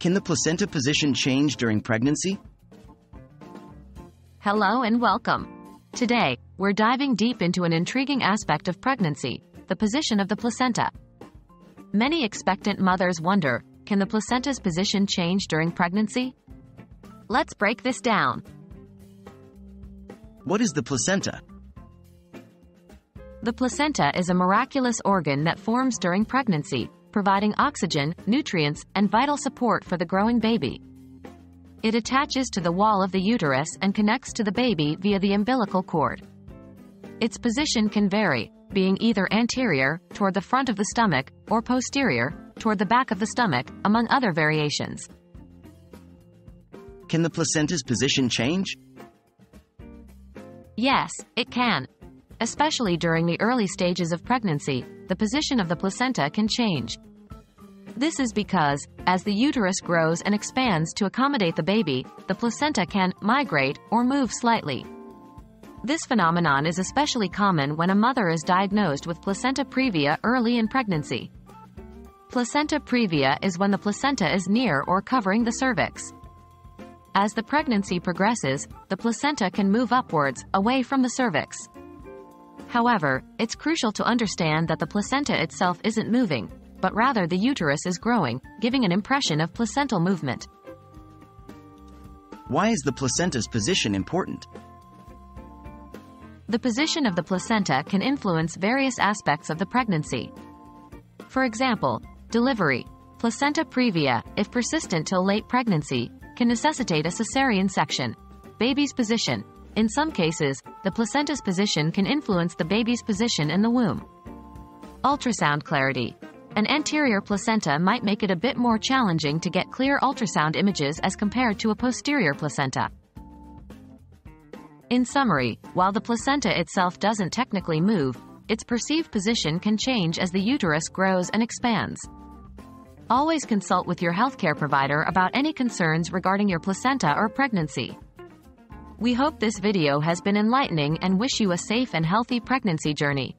Can the placenta position change during pregnancy? Hello and welcome. Today, we're diving deep into an intriguing aspect of pregnancy the position of the placenta. Many expectant mothers wonder can the placenta's position change during pregnancy? Let's break this down. What is the placenta? The placenta is a miraculous organ that forms during pregnancy, providing oxygen, nutrients, and vital support for the growing baby. It attaches to the wall of the uterus and connects to the baby via the umbilical cord. Its position can vary, being either anterior, toward the front of the stomach, or posterior, toward the back of the stomach, among other variations. Can the placenta's position change? Yes, it can. Especially during the early stages of pregnancy, the position of the placenta can change. This is because, as the uterus grows and expands to accommodate the baby, the placenta can migrate or move slightly. This phenomenon is especially common when a mother is diagnosed with placenta previa early in pregnancy. Placenta previa is when the placenta is near or covering the cervix. As the pregnancy progresses, the placenta can move upwards, away from the cervix. However, it's crucial to understand that the placenta itself isn't moving, but rather the uterus is growing, giving an impression of placental movement. Why is the placenta's position important? The position of the placenta can influence various aspects of the pregnancy. For example, delivery. Placenta previa, if persistent till late pregnancy, can necessitate a cesarean section. Baby's position. In some cases, the placenta's position can influence the baby's position in the womb. Ultrasound clarity. An anterior placenta might make it a bit more challenging to get clear ultrasound images as compared to a posterior placenta. In summary, while the placenta itself doesn't technically move, its perceived position can change as the uterus grows and expands. Always consult with your healthcare provider about any concerns regarding your placenta or pregnancy. We hope this video has been enlightening and wish you a safe and healthy pregnancy journey.